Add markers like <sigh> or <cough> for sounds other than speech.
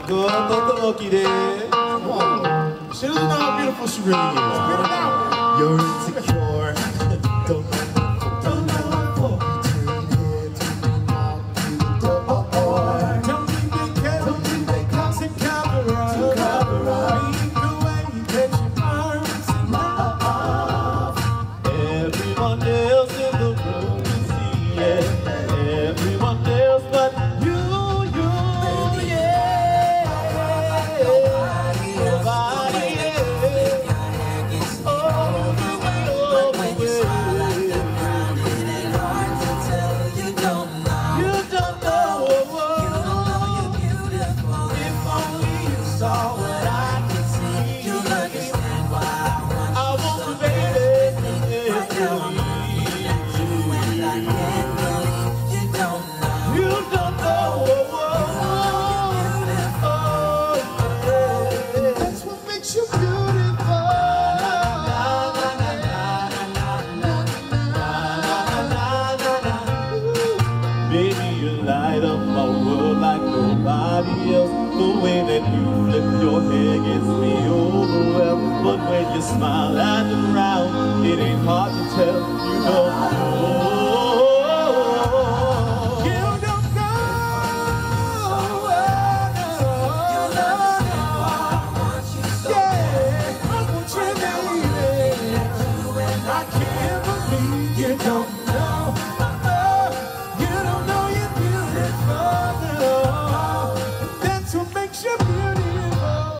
I'm good. Thank the lucky there. She doesn't know how beautiful she really is. You're insecure. <laughs> Don't The way that you flip your hair gets me overwhelmed. But when you smile and around, it ain't hard to tell. You know.